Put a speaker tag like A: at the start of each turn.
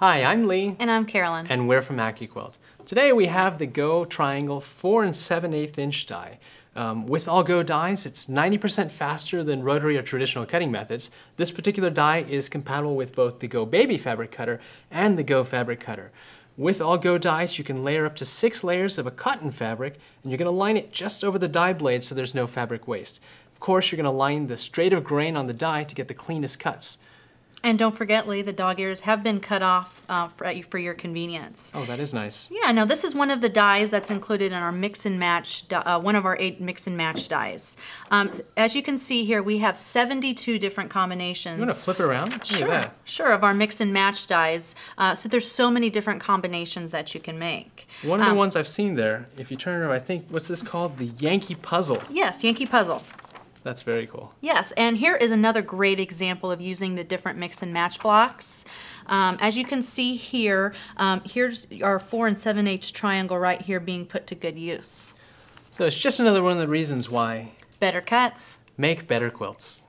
A: Hi, I'm Lee.
B: And I'm Carolyn.
A: And we're from AccuQuilt. Today we have the Go Triangle 4 and 7 8 inch die. Um, with all Go dies, it's 90% faster than rotary or traditional cutting methods. This particular die is compatible with both the Go Baby fabric cutter and the Go fabric cutter. With all Go dies, you can layer up to six layers of a cotton fabric, and you're going to line it just over the die blade so there's no fabric waste. Of course, you're going to line the straight of grain on the die to get the cleanest cuts.
B: And don't forget, Lee, the dog ears have been cut off uh, for, for, your convenience.
A: Oh, that is nice.
B: Yeah, now this is one of the dies that's included in our mix and match, uh, one of our eight mix and match dies. Um, as you can see here, we have 72 different combinations.
A: You want to flip it around?
B: Sure, sure, of our mix and match dies. Uh, so there's so many different combinations that you can make.
A: One of the um, ones I've seen there, if you turn it around, I think, what's this called? The Yankee Puzzle.
B: Yes, Yankee Puzzle.
A: That's very cool.
B: Yes, and here is another great example of using the different mix and match blocks. Um, as you can see here, um, here's our 4 and 7 8 triangle right here being put to good use.
A: So it's just another one of the reasons why
B: better cuts
A: make better quilts.